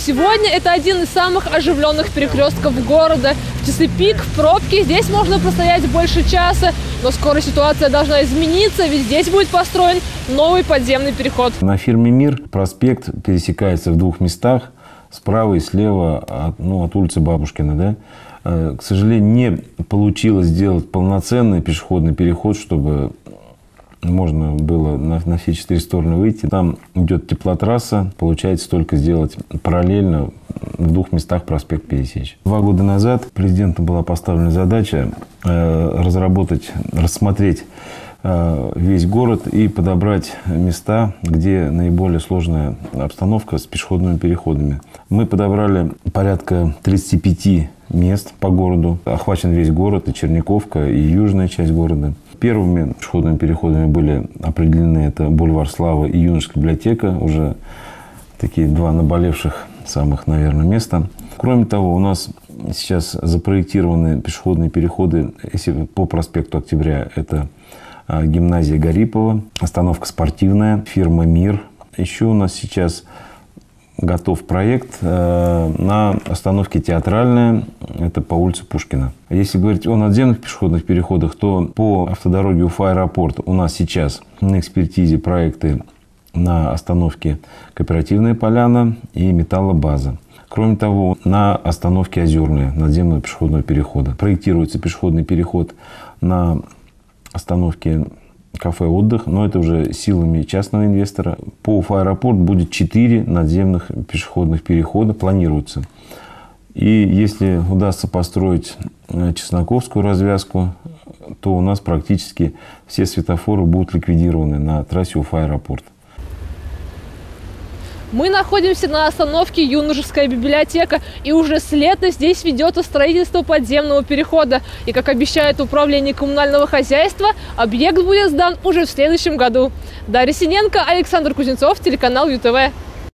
сегодня это один из самых оживленных перекрестков города. В часы пик, в пробке здесь можно простоять больше часа, но скоро ситуация должна измениться, ведь здесь будет построен новый подземный переход. На фирме «Мир» проспект пересекается в двух местах, справа и слева от, ну, от улицы Бабушкина. Да? Э, к сожалению, не получилось сделать полноценный пешеходный переход, чтобы можно было на, на все четыре стороны выйти. Там идет теплотрасса, получается только сделать параллельно в двух местах проспект пересечь. Два года назад президентом была поставлена задача э, разработать, рассмотреть э, весь город и подобрать места, где наиболее сложная обстановка с пешеходными переходами. Мы подобрали порядка 35 мест по городу. Охвачен весь город, и Черниковка, и южная часть города. Первыми пешеходными переходами были определены это бульвар Славы и Юношеская библиотека, уже такие два наболевших самых, наверное, места. Кроме того, у нас сейчас запроектированы пешеходные переходы если по проспекту Октября. Это а, гимназия Гарипова, остановка спортивная, фирма «Мир». Еще у нас сейчас готов проект э, на остановке Театральная, это по улице Пушкина. Если говорить о надземных пешеходных переходах, то по автодороге Уфа-Аэропорт у нас сейчас на экспертизе проекты на остановке Кооперативная поляна и Металлобаза. Кроме того, на остановке Озерная надземного пешеходного перехода. Проектируется пешеходный переход на остановке кафе «Отдых», но это уже силами частного инвестора. По Уфа-аэропорт будет 4 надземных пешеходных перехода, планируется. И если удастся построить э, Чесноковскую развязку, то у нас практически все светофоры будут ликвидированы на трассе Уфа-аэропорт. Мы находимся на остановке Юношеская библиотека, и уже с лета здесь ведется строительство подземного перехода. И, как обещает управление коммунального хозяйства, объект будет сдан уже в следующем году. Дарья Синенко, Александр Кузнецов, телеканал ЮТВ.